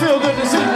feel good this evening,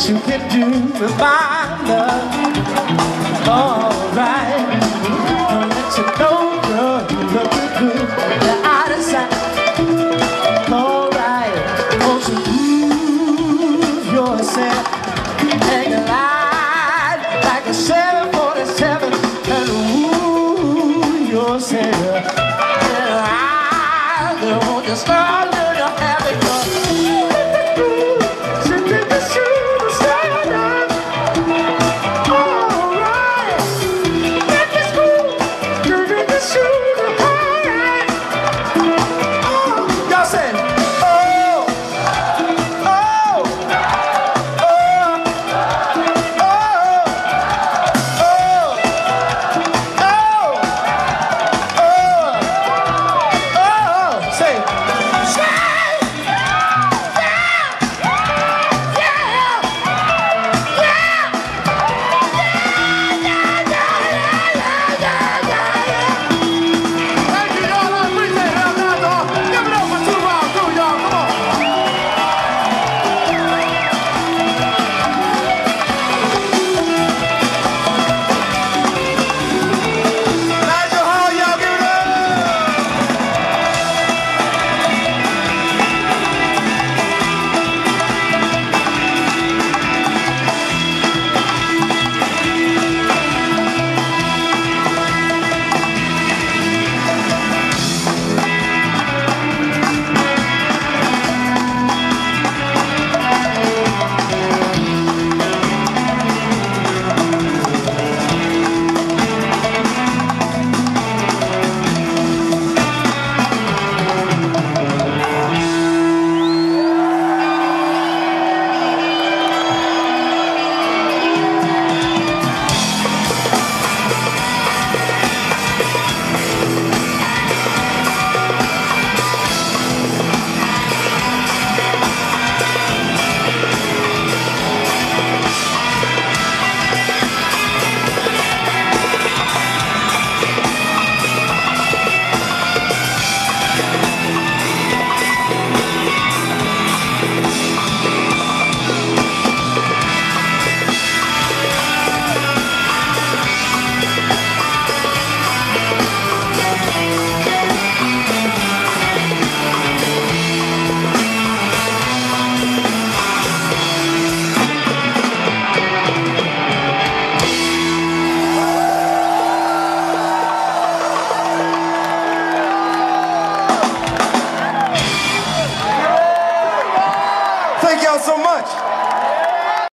what you can do with my love. Alright, I'll let you know, girl, you look good. You're out of sight. Alright, won't you move yourself? Hang a light like a 747 and woo yourself. Yeah, I won't want you started. much.